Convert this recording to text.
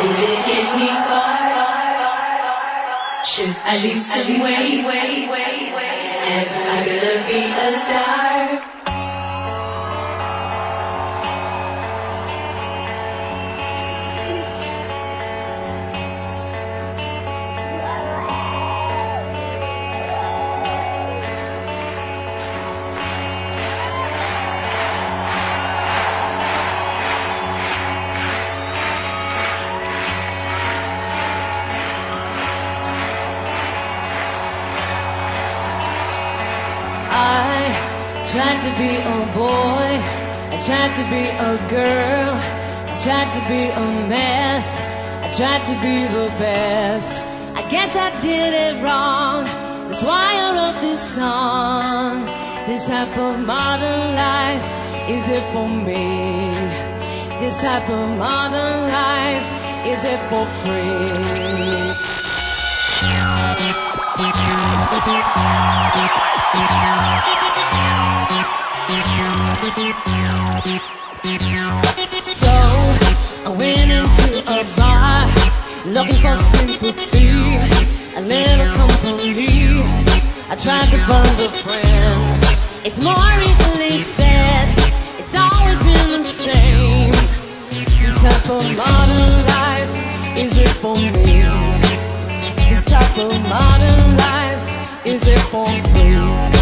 Will it get me far? Should I leave some way? Am I gonna be a star? To be a boy, I tried to be a girl, I tried to be a mess, I tried to be the best. I guess I did it wrong, that's why I wrote this song. This type of modern life, is it for me? This type of modern life, is it for free? So I went into a bar looking for sympathy, a little company. I tried to find a friend. It's more easily said, it's always been the same. This type of modern life is it for me? This type of modern life is it for me?